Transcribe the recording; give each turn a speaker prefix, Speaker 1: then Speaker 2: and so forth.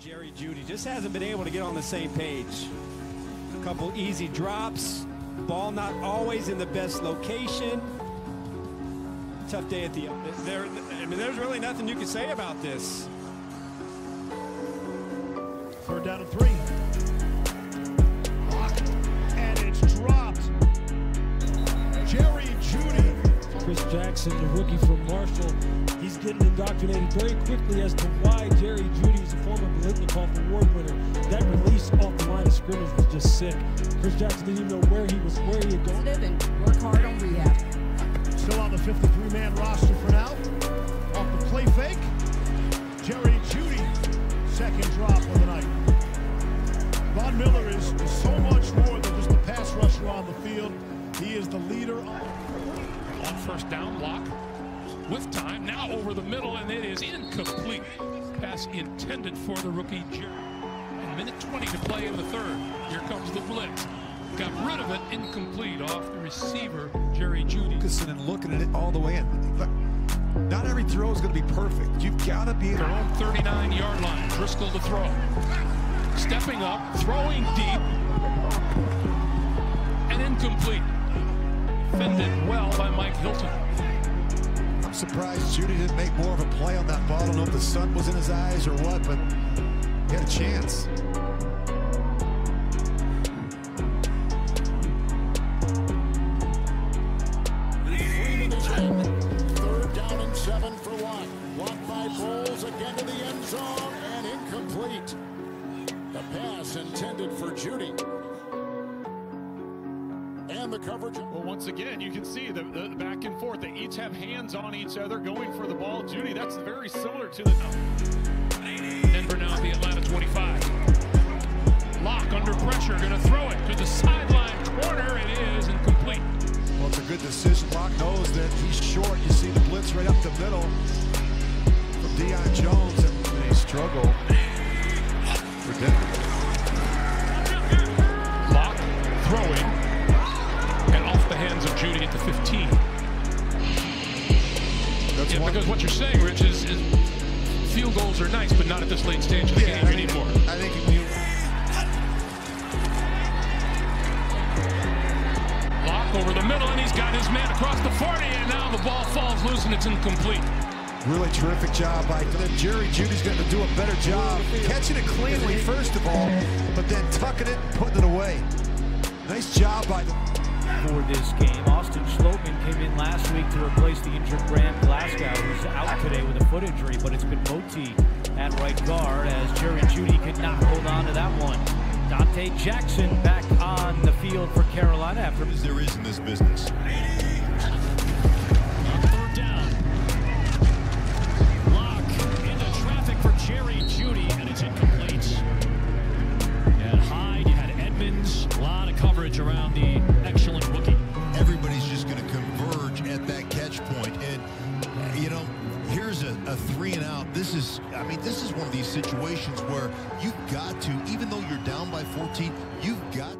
Speaker 1: Jerry Jeudy just hasn't been able to get on the same page. A couple easy drops, ball not always in the best location. Tough day at the there. I mean, there's really nothing you can say about this.
Speaker 2: Third down and three.
Speaker 3: Jackson, the rookie from Marshall, he's getting indoctrinated very quickly as to why Jerry Jeudy is a former Biletnikoff Award winner. That release off the line of scrimmage was just sick. Chris Jackson didn't even know where he was, where he had gone.
Speaker 4: and work hard on rehab.
Speaker 2: Still on the 53-man roster for now. Off the play fake. Jerry Jeudy, second drop of the night. Von Miller is, is so much more than just a pass rusher on the field. He is the leader on
Speaker 5: on first down block with time. Now over the middle and it is incomplete. Pass intended for the rookie Jerry. A minute 20 to play in the third. Here comes the blitz. Got rid of it. Incomplete. Off the receiver Jerry
Speaker 6: Jeudy and looking at it all the way in. Not every throw is going to be perfect. You've got to be
Speaker 5: their own 39 yard line. Driskel to throw. Stepping up throwing deep. And incomplete defended well by Mike Hilton.
Speaker 6: I'm surprised Jeudy didn't make more of a play on that ball. I don't know if the sun was in his eyes or what, but he had a chance.
Speaker 7: Third down and seven for Watt. Watt by Bowles again to the end zone and the coverage.
Speaker 8: Well, once again, you can see the, the, back and forth. They each have hands on each other going for the ball. Jeudy, that's very similar to the.
Speaker 5: Denver now at the Atlanta 25. Lock under pressure, going to throw it to the sideline corner. It is incomplete.
Speaker 6: Well, it's a good decision. Lock knows that he's short. You see the blitz right up the middle from Deion Jones, and they struggle for Denver. That's
Speaker 5: yeah,
Speaker 6: one.
Speaker 5: because what you're saying, Rich, is, is, field goals are nice, but not at this late stage of the
Speaker 6: yeah,
Speaker 5: game.
Speaker 6: I
Speaker 5: You
Speaker 6: think,
Speaker 5: need more.
Speaker 6: I think you.
Speaker 5: Lock over the middle, and he's got his man across the 40, and now the ball falls loose and it's incomplete.
Speaker 6: Really terrific job by Jerry Jeudy's going to do a better job catching it cleanly, first of all, but then tucking it and putting it away. Nice job by the
Speaker 9: for this game. Austin Schlottmann came in last week to replace the injured Graham Glasgow, who's out today with a foot injury, but it's been Muti at right guard as Jerry Jeudy could not hold on to that one. Donte Jackson back on the field for Carolina after
Speaker 10: as there is in this business.
Speaker 8: Third
Speaker 10: here's a, a three and out. This is, I mean, this is one of these situations where you've got to, even though you're down by 14, you've got.